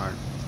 Iron.